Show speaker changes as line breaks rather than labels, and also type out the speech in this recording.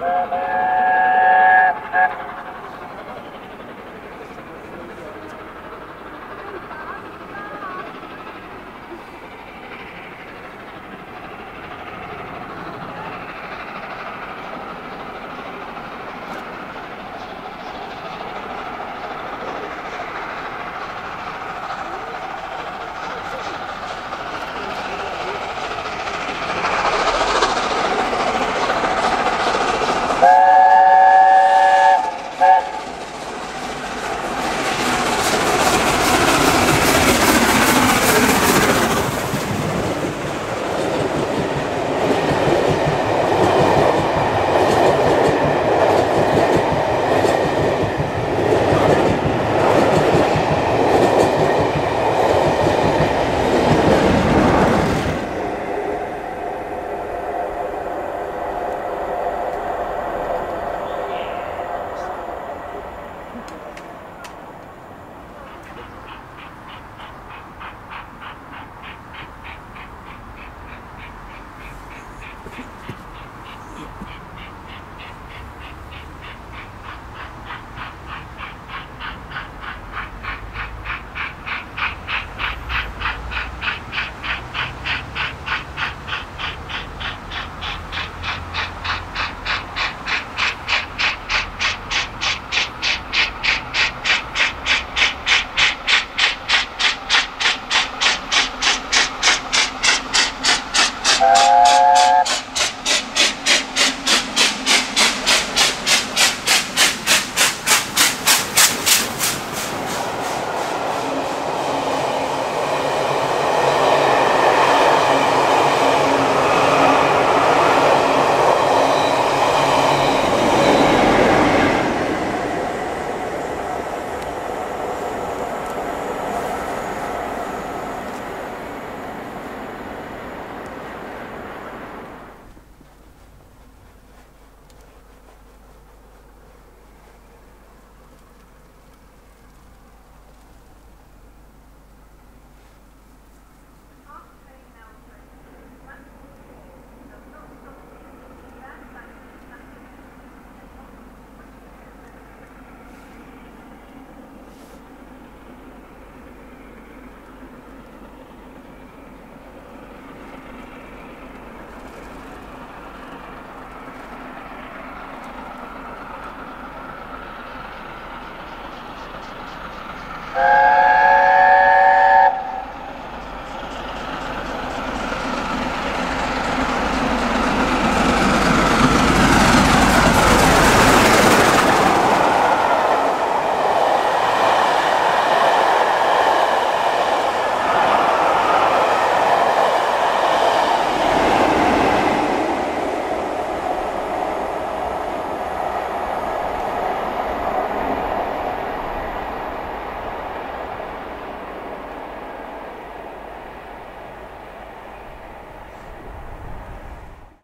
Yeah.